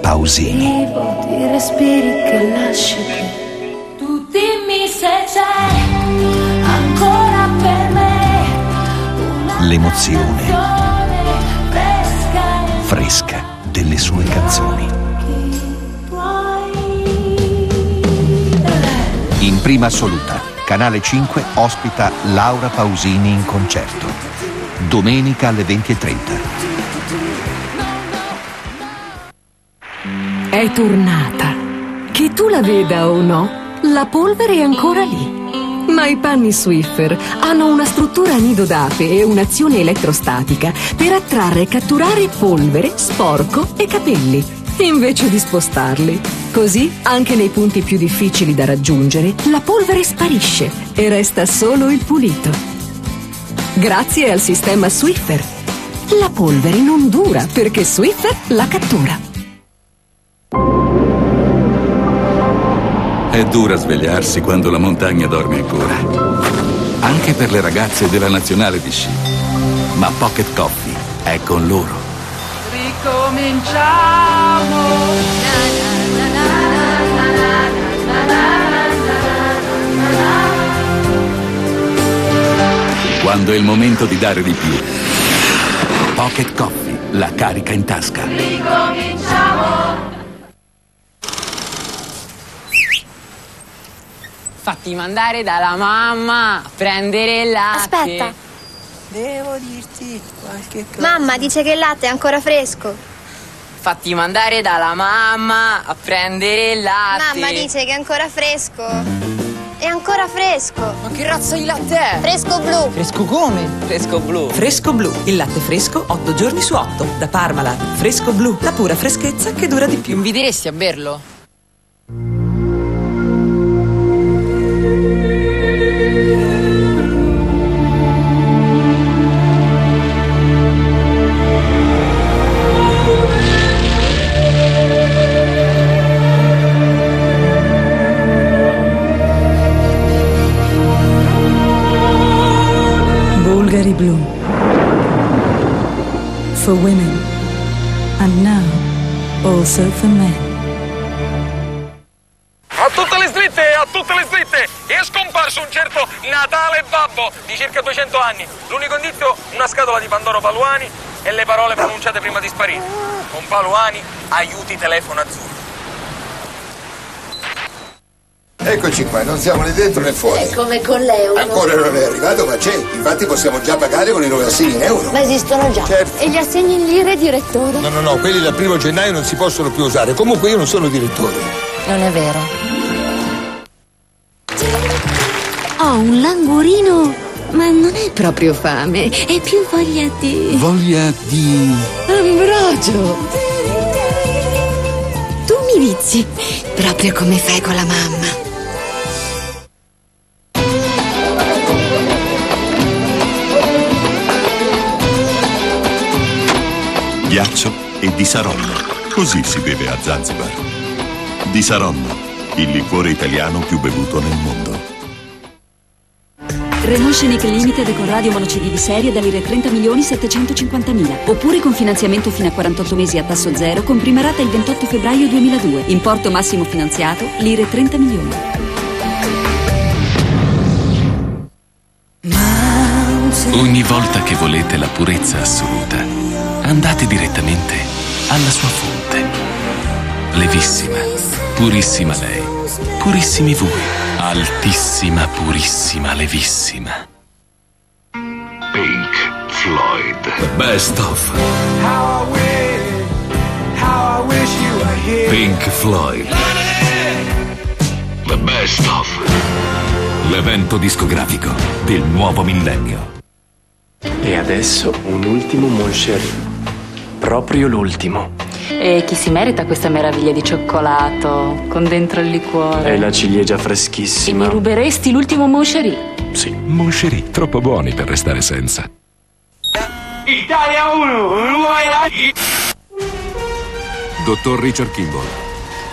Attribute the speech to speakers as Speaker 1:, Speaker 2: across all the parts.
Speaker 1: Pausini.
Speaker 2: Vivo di respiri che lasci tu dimmi se c'è ancora per me
Speaker 1: L'emozione
Speaker 2: fresca
Speaker 1: delle sue canzoni. In prima assoluta, Canale 5 ospita Laura Pausini in concerto. Domenica alle 20.30.
Speaker 3: È tornata. Che tu la veda o no, la polvere è ancora lì. Ma i panni Swiffer hanno una struttura a nido d'ape e un'azione elettrostatica per attrarre e catturare polvere, sporco e capelli, invece di spostarli. Così, anche nei punti più difficili da raggiungere, la polvere sparisce e resta solo il pulito. Grazie al sistema Swiffer. La polvere non dura perché Swiffer la cattura.
Speaker 4: È dura svegliarsi quando la montagna dorme ancora. Anche per le ragazze della nazionale di sci. Ma Pocket Coffee è con loro. Quando è il momento di dare di più. Pocket Coffee, la carica in tasca.
Speaker 5: Fatti mandare dalla mamma a prendere il latte.
Speaker 6: Aspetta.
Speaker 5: Devo dirti qualche cosa.
Speaker 6: Mamma dice che il latte è ancora fresco.
Speaker 5: Fatti mandare dalla mamma a prendere il latte.
Speaker 6: Mamma dice che è ancora fresco. È ancora fresco.
Speaker 5: Ma che razza di latte è?
Speaker 6: Fresco blu.
Speaker 5: Fresco come? Fresco blu.
Speaker 7: Fresco Blu, il latte fresco 8 giorni su 8, da Parmalat. Fresco Blu, la pura freschezza che dura di più.
Speaker 5: Inviteresti a berlo?
Speaker 8: Blue. For women. And now, also for men.
Speaker 9: A tutte le dritte, a tutte le dritte! È scomparso un certo Natale Babbo di circa 200 anni. L'unico indizio, una scatola di Pandoro Paluani e le parole pronunciate prima di sparire. Con Paluani, aiuti telefono azzurro.
Speaker 10: Eccoci qua, non siamo né dentro né fuori.
Speaker 11: È come con l'euro.
Speaker 10: Ancora non è arrivato, ma c'è. Infatti possiamo già pagare con i nuovi assegni in euro.
Speaker 11: Ma esistono già.
Speaker 10: Certo.
Speaker 6: E gli assegni in lire, direttore?
Speaker 10: No, no, no, quelli dal primo gennaio non si possono più usare. Comunque io non sono direttore.
Speaker 11: Non è vero.
Speaker 3: Ho un languorino, ma non è proprio fame, è più voglia di...
Speaker 4: Voglia di...
Speaker 3: Ambrogio! Tu mi vizi, proprio come fai con la mamma.
Speaker 12: Ghiaccio e di Saronno. Così si beve a Zanzibar. Di Saronno, il liquore italiano più bevuto nel mondo.
Speaker 13: Renault Scenic Limited con radio mono CD di serie da lire 30 milioni 750 mila. Oppure con finanziamento fino a 48 mesi a tasso zero con prima rata il 28 febbraio 2002. Importo massimo finanziato lire 30 milioni.
Speaker 14: Ogni volta che volete la purezza assoluta, andate direttamente alla sua fonte. Levissima, purissima lei, purissimi voi, altissima, purissima, levissima.
Speaker 4: Pink Floyd. The best of. Pink Floyd. The best of. L'evento discografico del nuovo millennio.
Speaker 15: E adesso un ultimo Mon Chéri. Proprio l'ultimo.
Speaker 13: E chi si merita questa meraviglia di cioccolato con dentro il liquore?
Speaker 15: È la ciliegia
Speaker 13: E mi
Speaker 15: freschissima.
Speaker 13: ruberesti l'ultimo Moncherie?
Speaker 14: Sì, Moncherie, troppo buoni per restare senza.
Speaker 9: Italia 1,
Speaker 4: Dottor Richard Kimball.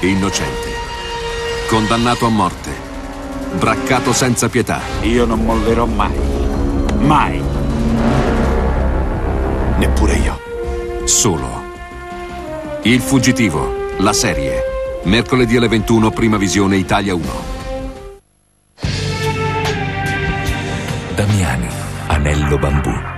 Speaker 4: Innocente. Condannato a morte. Braccato senza pietà.
Speaker 9: Io non mollerò mai. Mai.
Speaker 4: Neppure io. Solo. Il fuggitivo.
Speaker 16: La serie. Mercoledì alle 21, prima visione Italia 1.
Speaker 17: Damiani, Anello Bambù.